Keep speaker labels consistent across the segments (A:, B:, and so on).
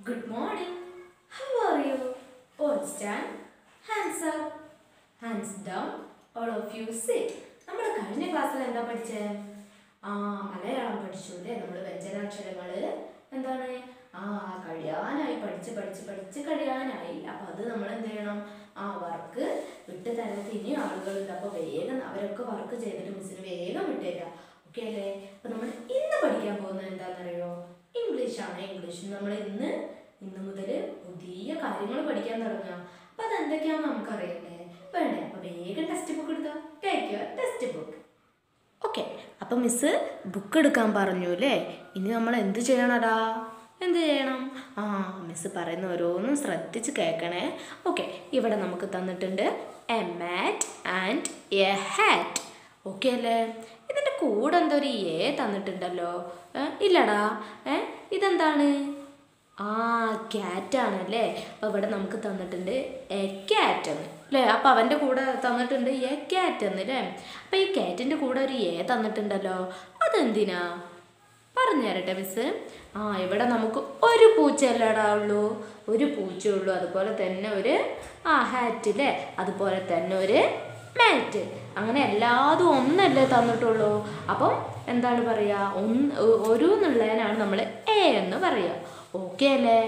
A: Good morning. How are you? All stand. Hands up. Hands down. All of you sit. നമ്മൾ കഴിഞ്ഞ ക്ലാസ്സിൽ എന്താ പഠിച്ചേ ആ മലയാളം പഠിച്ചു അല്ലേ നമ്മൾ വ്യഞ്ജനാക്ഷരങ്ങൾ എന്താണ് ആ കഴിയാനായി പഠിച്ച് പഠിച്ച് പഠിച്ച് കഴിയാനായി അപ്പം അത് നമ്മൾ എന്ത് ചെയ്യണം ആ വർക്ക് വിട്ട് തരത്ത് ഇനി ആളുകളുണ്ട് അപ്പോൾ വേഗം അവരൊക്കെ വർക്ക് ചെയ്തിട്ട് മിസ്സിന് വേഗം വിട്ടേക്കാം ഓക്കെ അല്ലേ അപ്പം നമ്മൾ ഇന്ന് പഠിക്കാൻ പോകുന്നത് എന്താണെന്നറിയോ ഇംഗ്ലീഷ് ആണ് ഇംഗ്ലീഷ് നമ്മൾ ഇന്ന് ഇന്ന് മുതൽ പുതിയ കാര്യങ്ങൾ പഠിക്കാൻ തുടങ്ങാം. അപ്പൊ അതെന്തൊക്കെയാണെന്ന് നമുക്കറിയണ്ടേ? വേണ്ടേ? അപ്പൊ വേഗം ടെക്സ്റ്റ് ബുക്ക് എടുത്തോ? കഴിക്കുക ടെക്സ്റ്റ് ബുക്ക് ഓക്കെ അപ്പം മിസ് ബുക്ക് എടുക്കാൻ പറഞ്ഞു അല്ലേ ഇനി നമ്മൾ എന്ത് ചെയ്യണടാ? എന്ത് ചെയ്യണം? ആ മിസ് പറയുന്ന ഓരോന്നും ശ്രദ്ധിച്ച് കേൾക്കണേ ഓക്കെ ഇവിടെ നമുക്ക് തന്നിട്ടുണ്ട് a mat and a hat okay അല്ലേ ഇതിന്റെ കൂടെ എന്തോ ഒരു എ തന്നിട്ടുണ്ടല്ലോ. ഇല്ലടാ. ഏ ഇതെന്താണ്? ആ ക്യാറ്റാണ് അല്ലേ? അപ്പോൾ ഇവിടെ നമുക്ക് തന്നിട്ടുണ്ട് എ ക്യാറ്റ് എന്ന്. അല്ലേ? അപ്പോൾ അവന്റെ കൂടെ തന്നിട്ടുണ്ട് എ ക്യാറ്റ് എന്ന് അല്ലേ? അപ്പോൾ ഈ ക്യാറ്റിന്റെ കൂടെ ഒരു എ തന്നിട്ടുണ്ടല്ലോ. അതെന്തിനാ? പറഞ്ഞു തരട്ടെ മിസ് ആ ഇവിടെ നമുക്ക് ഒരു പൂച്ചയല്ലടാ ഉള്ളൂ. ഒരു പൂച്ചയുള്ളൂ അതുപോലെ തന്നെ ഒരു ആ ഹാറ്റ് അല്ലേ? അതുപോലെ തന്നെ ഒരു മാറ്റ് അങ്ങനെ എല്ലാതും ഒന്നല്ലേ തന്നിട്ടുള്ളൂ. അപ്പം എന്താണ് പറയുക ഒന്ന് ഒരു എന്നുള്ളതിനാണ് നമ്മൾ എ എന്ന് പറയുക ഓക്കെ അല്ലേ?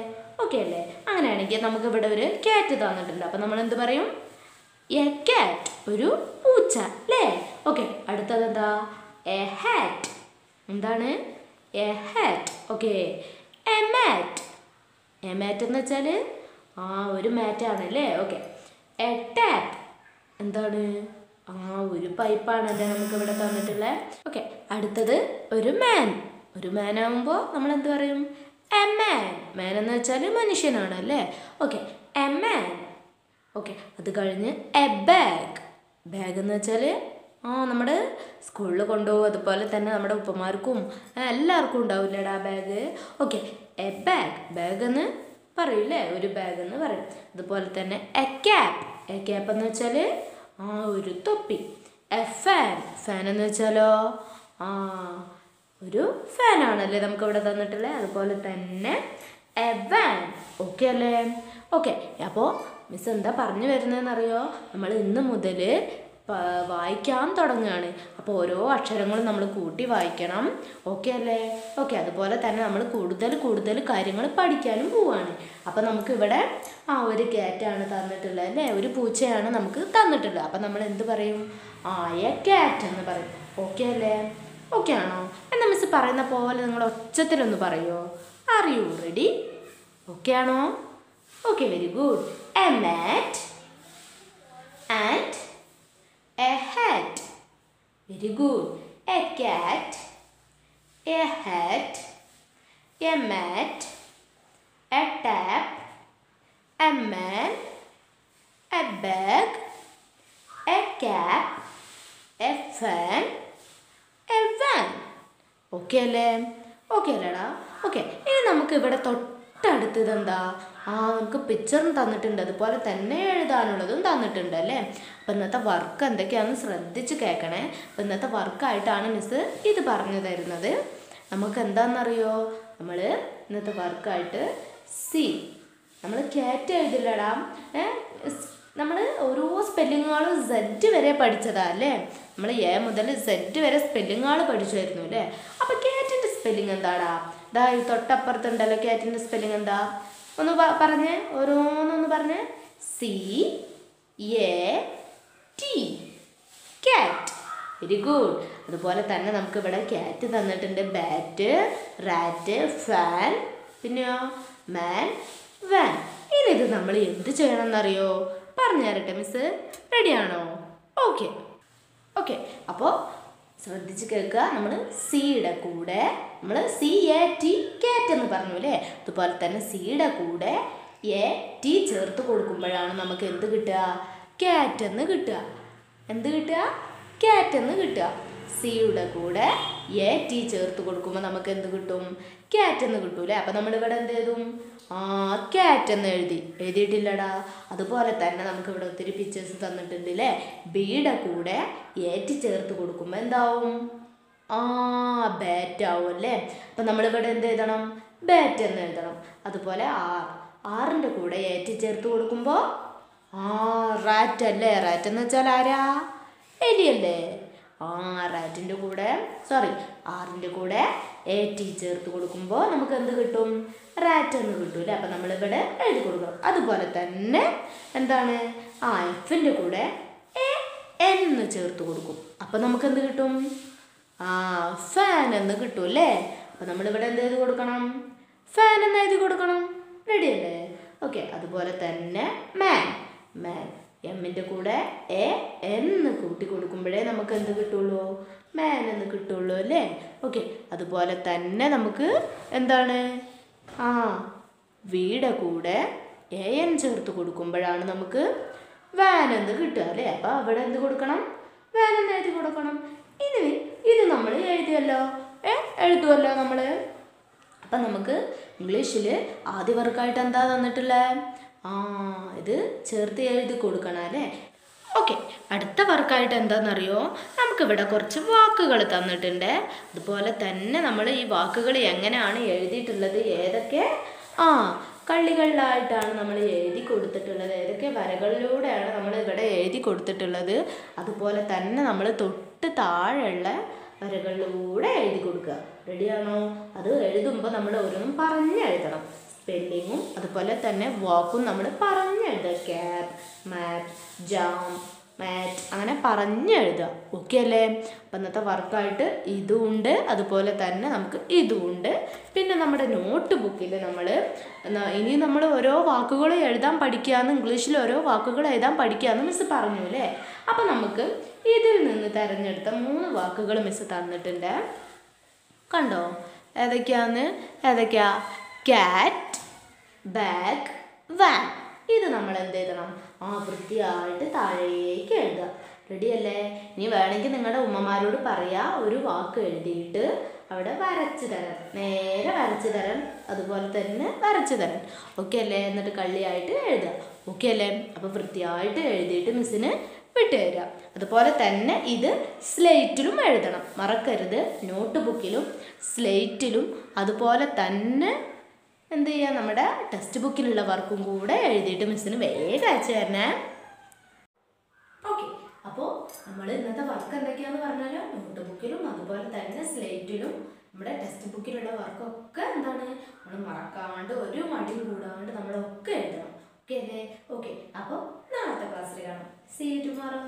A: ഓക്കെ അല്ലേ? അങ്ങനെയാണെങ്കിൽ നമുക്ക് ഇവിടെ ഒരു ക്യാറ്റ് തന്നിട്ടുണ്ട്. അപ്പം നമ്മൾ എന്ത് പറയും? എ ക്യാറ്റ് ഒരു പൂച്ച അല്ലേ? ഓക്കെ അടുത്തത് എന്താ? എ ഹാറ്റ് എന്താണ്? A hat okay a mat a mat എന്ന് വെച്ചാൽ ആ ഒരു മാറ്റാണ് അല്ലേ? ഓക്കെ എ ടാപ്പ് എന്താണ്? ആ ഒരു പൈപ്പാണ് അല്ലേ നമുക്ക് ഇവിടെ തന്നിട്ടുള്ളത് ഓക്കെ അടുത്തത് ഒരു മാൻ ഒരു മാൻ ആകുമ്പോൾ നമ്മൾ എന്ത് പറയും? എ മാൻ മാൻ എന്ന് വെച്ചാൽ മനുഷ്യനാണ് അല്ലേ? ഓക്കെ എ മാൻ ഓക്കെ അത് കഴിഞ്ഞ് എ ബാഗ് ബാഗ് എന്ന് വെച്ചാൽ ആ നമ്മുടെ സ്കൂളിൽ കൊണ്ടുപോകും. അതുപോലെ തന്നെ നമ്മുടെ ഉപ്പമാർക്കും എല്ലാവർക്കും ഉണ്ടാവില്ലേടാ bag okay a bag bag എന്ന് പറയൂലേ ഒരു ബാഗ് എന്ന് പറയും. അതുപോലെ തന്നെ എ ക്യാപ്പ് എ ക്യാപ്പ് എന്ന് വെച്ചാൽ ആ ഒരു തൊപ്പി എ ഫാൻ ഫാൻ എന്ന് വെച്ചാലോ? ആ ഒരു ഫാനാണല്ലേ നമുക്ക് ഇവിടെ തന്നിട്ടുള്ളത് അതുപോലെ തന്നെ എ വാൻ ഓക്കെ അല്ലേ? ഓക്കെ അപ്പോൾ മിസ് എന്താ പറഞ്ഞു വരുന്നതെന്നറിയോ? നമ്മൾ ഇന്ന് മുതൽ വായിക്കാൻ തുടങ്ങുകയാണ്. അപ്പോൾ ഓരോ അക്ഷരങ്ങളും നമ്മൾ കൂട്ടി വായിക്കണം. ഓക്കെ അല്ലേ? ഓക്കെ അതുപോലെ തന്നെ നമ്മൾ കൂടുതൽ കൂടുതൽ കാര്യങ്ങൾ പഠിക്കാനും പോവാണ്. അപ്പോൾ നമുക്കിവിടെ ആ ഒരു ക്യാറ്റാണ് തന്നിട്ടുള്ളത് അല്ലേ? ഒരു പൂച്ചയാണ് നമുക്ക് തന്നിട്ടുള്ളത്. അപ്പം നമ്മൾ എന്ത് പറയും? ആയ ക്യാറ്റ് എന്ന് പറയും. ഓക്കെ അല്ലേ? ഓക്കെ ആണോ? എന്നാൽ മിസ് പറയുന്ന പോലെ നിങ്ങൾ ഒച്ചത്തിലൊന്ന് പറയുമോ ആർ യു റെഡി ഓക്കെ ആണോ? Okay very good a mat and a hat very good a cat a hat a mat a tap a man a bag a cap a fan a van okay അല്ലേ? Okay അല്ലേടാ. Okay ഇനി നമുക്ക് ഇവിടെ തൊട്ടടുത്ത് എന്താ ആ നമുക്ക് പിക്ചറും തന്നിട്ടുണ്ട്. അതുപോലെ തന്നെ എഴുതാനുള്ളതും തന്നിട്ടുണ്ട് അല്ലേ? അപ്പം ഇന്നത്തെ വർക്ക് എന്തൊക്കെയാണെന്ന് ശ്രദ്ധിച്ച് കേൾക്കണേ. അപ്പം ഇന്നത്തെ വർക്കായിട്ടാണ് മിസ് ഇത് പറഞ്ഞു തരുന്നത്. നമുക്ക് എന്താണെന്നറിയോ? നമ്മൾ ഇന്നത്തെ വർക്കായിട്ട് സി നമ്മൾ ക്യാറ്റ് എഴുതില്ലടാ. നമ്മൾ ഓരോ സ്പെല്ലിങ്ങുകളും സെഡ് വരെ പഠിച്ചതാ അല്ലേ? നമ്മൾ എ മുതൽ സെഡ് വരെ സ്പെല്ലിങ്ങുകൾ പഠിച്ചായിരുന്നു അല്ലേ? അപ്പോൾ സ്പെല്ലിംഗ് എന്താടാ? ദാ ഈ തൊട്ടപ്പുറത്തുണ്ടല്ലോ ക്യാറ്റിന്റെ സ്പെല്ലിംഗ് എന്താ? ഒന്ന് പറഞ്ഞേ ഓരോന്നൊന്ന് പറഞ്ഞേ. C A T cat very good അതുപോലെ തന്നെ നമുക്ക് ഇവിടെ ക്യാറ്റ് തന്നിട്ടുണ്ട്. ബാറ്റ് റാറ്റ് ഫാൻ പിന്നെയോ? മാൻ വാൻ ഇനി ഇത് നമ്മൾ എന്ത് ചെയ്യണം എന്നറിയോ പറഞ്ഞു തരട്ടെ മിസ് റെഡിയാണോ ഓക്കെ ഓക്കെ അപ്പോൾ ശ്രദ്ധിച്ച് കേൾക്കുക. നമ്മൾ സിയുടെ കൂടെ നമ്മൾ സി എ ടി കാറ്റ് എന്ന് പറഞ്ഞു അല്ലേ? അതുപോലെ തന്നെ സിയുടെ കൂടെ എ ടി ചേർത്ത് കൊടുക്കുമ്പോഴാണ് നമുക്ക് എന്ത് കിട്ടുക? കാറ്റ് എന്ന് കിട്ടുക. എന്ത് കിട്ടുക? കാറ്റ് എന്ന് കിട്ടുക. സിയുടെ കൂടെ എ ടി ചേർത്ത് കൊടുക്കുമ്പോൾ നമുക്ക് എന്ത് കിട്ടും? കാറ്റ് എന്ന് കിട്ടൂലേ അപ്പം നമ്മളിവിടെ എന്ത് ചെയ്തും ആ കാറ്റ് എന്ന് എഴുതി. എഴുതിയിട്ടില്ലടാ. അതുപോലെ തന്നെ നമുക്ക് ഇവിടെ ഒത്തിരി പിക്ചേഴ്സ് തന്നിട്ടുണ്ട് അല്ലേ ബിയുടെ കൂടെ ടി ചേർത്ത് കൊടുക്കുമ്പോൾ എന്താവും? ആ ബാറ്റ് ആവും അല്ലേ അപ്പം നമ്മളിവിടെ എന്ത് എഴുതണം? ബാറ്റ് എന്ന് എഴുതണം. അതുപോലെ ആർ ആറിന്റെ കൂടെ ഏറ്റി ചേർത്ത് കൊടുക്കുമ്പോൾ ആ റാറ്റ് അല്ലേ? റാറ്റ് എന്ന് വെച്ചാൽ ആരാ? എലിയല്ലേ ആ റാറ്റിന്റെ കൂടെ സോറി ആറിന്റെ കൂടെ എ ടി ചേർത്ത് കൊടുക്കുമ്പോൾ നമുക്ക് എന്ത് കിട്ടും? റാറ്റ് എന്ന് കിട്ടും അല്ലേ? അപ്പം നമ്മളിവിടെ എഴുതി കൊടുക്കണം. അതുപോലെ തന്നെ എന്താണ്? ആ എഫിന്റെ കൂടെ എ എന്ന് ചേർത്ത് കൊടുക്കും. അപ്പം നമുക്ക് എന്ത് കിട്ടും? ആ ഫാൻ എന്ന് കിട്ടും അല്ലേ? അപ്പം നമ്മളിവിടെ എന്ത് എഴുതി കൊടുക്കണം? ഫാൻ എന്ന് എഴുതി കൊടുക്കണം. റെഡി അല്ലേ? ഓക്കെ അതുപോലെ തന്നെ മാൻ മാൻ എമ്മിന്റെ കൂടെ എ എന്ന് കൂട്ടി കൊടുക്കുമ്പോഴേ നമുക്ക് എന്ത് കിട്ടുള്ളൂ? മാൻ എന്ന് കിട്ടുള്ളൂ അല്ലേ? ഓക്കെ അതുപോലെ തന്നെ നമുക്ക് എന്താണ്? ആ വീടെ കൂടെ എ എൻ ചേർത്ത് കൊടുക്കുമ്പോഴാണ് നമുക്ക് വാൻ എന്ന് കിട്ടുക അല്ലേ? അപ്പോൾ അവിടെ എന്ത് കൊടുക്കണം? വാൻ എന്ന് എഴുതി കൊടുക്കണം. ഇനി ഇത് നമ്മൾ എഴുതിയല്ലോ. ഏ എഴുതുമല്ലോ നമ്മൾ. അപ്പം നമുക്ക് ഇംഗ്ലീഷിൽ ആദ്യ വർക്കായിട്ട് എന്താ തന്നിട്ടുള്ളത് ആ ഇത് ചേർത്ത് എഴുതി കൊടുക്കണം അല്ലേ ഓക്കെ അടുത്ത വർക്കായിട്ട് എന്താണെന്നറിയോ നമുക്കിവിടെ കുറച്ച് വാക്കുകൾ തന്നിട്ടുണ്ട്. അതുപോലെ തന്നെ നമ്മൾ ഈ വാക്കുകൾ എങ്ങനെയാണ് എഴുതിയിട്ടുള്ളത് ഏതൊക്കെ? ആ കള്ളികളിലായിട്ടാണ് നമ്മൾ എഴുതി കൊടുത്തിട്ടുള്ളത്. ഏതൊക്കെ വരകളിലൂടെയാണ് നമ്മൾ ഇവിടെ എഴുതി കൊടുത്തിട്ടുള്ളത്? അതുപോലെ തന്നെ നമ്മൾ തൊട്ട് താഴെയുള്ള വരകളിലൂടെ എഴുതി കൊടുക്കുക. റെഡിയാണോ അത് എഴുതുമ്പോൾ നമ്മൾ ഓരോന്നും പറഞ്ഞ് എഴുതണം. സ്പെല്ലിങ്ങും അതുപോലെ തന്നെ വാക്കും നമ്മൾ പറഞ്ഞെഴുതുക ക്യാബ് മാറ്റ് ജാം മാറ്റ് അങ്ങനെ പറഞ്ഞെഴുതുക ഓക്കെ അല്ലേ? അപ്പം ഇന്നത്തെ വർക്കായിട്ട് ഇതുമുണ്ട് അതുപോലെ തന്നെ നമുക്ക് ഇതുമുണ്ട് പിന്നെ നമ്മുടെ നോട്ട് ബുക്കിൽ നമ്മൾ ഇനി നമ്മൾ ഓരോ വാക്കുകൾ എഴുതാൻ പഠിക്കുകയെന്ന് ഇംഗ്ലീഷിൽ ഓരോ വാക്കുകൾ എഴുതാൻ പഠിക്കുകയെന്ന് മിസ് പറഞ്ഞു അല്ലേ? അപ്പം നമുക്ക് ഇതിൽ നിന്ന് തിരഞ്ഞെടുത്ത മൂന്ന് വാക്കുകൾ മിസ് തന്നിട്ടുണ്ട്. കണ്ടോ? ഏതൊക്കെയാന്ന്? ഏതൊക്കെയാ? ക്യാറ്റ് ബാഗ് വാൻ ഇത് നമ്മൾ എന്ത് എഴുതണം? ആ വൃത്തിയായിട്ട് താഴേക്ക് എഴുതുക. റെഡി അല്ലേ? ഇനി വേണമെങ്കിൽ നിങ്ങളുടെ ഉമ്മമാരോട് പറയാ ഒരു വാക്ക് എഴുതിയിട്ട് അവിടെ വരച്ചു തരാൻ. നേരെ വരച്ചു തരാൻ. അതുപോലെ തന്നെ വരച്ചു തരാൻ. ഓക്കെ അല്ലേ? എന്നിട്ട് കള്ളിയായിട്ട് എഴുതുക. ഓക്കെ അല്ലേ? അപ്പോൾ വൃത്തിയായിട്ട് എഴുതിയിട്ട് മിസ്സിന് വിട്ടുതരിക അതുപോലെ തന്നെ ഇത് സ്ലേറ്റിലും എഴുതണം. മറക്കരുത്. നോട്ട് ബുക്കിലും സ്ലേറ്റിലും അതുപോലെ തന്നെ എന്ത് ചെയ്യുക നമ്മുടെ ടെക്സ്റ്റ് ബുക്കിലുള്ള വർക്കും കൂടെ എഴുതിയിട്ട് മിസ്സിന് വേഗം അയച്ചു തരണേ. ഓക്കെ അപ്പോൾ നമ്മൾ ഇന്നത്തെ വർക്ക് എന്തൊക്കെയാന്ന് പറഞ്ഞാൽ നോട്ട് ബുക്കിലും അതുപോലെ തന്നെ സ്ലേറ്റിലും നമ്മുടെ ടെക്സ്റ്റ് ബുക്കിലുള്ള വർക്കൊക്കെ എന്താണ്? നമ്മൾ മറക്കാണ്ട് ഒരു മടി കൂടാണ്ട് നമ്മളൊക്കെ എഴുതണം. ഓക്കെ അല്ലേ? ഓക്കെ അപ്പോൾ നാളത്തെ ക്ലാസ്സിൽ കാണാം. See tomorrow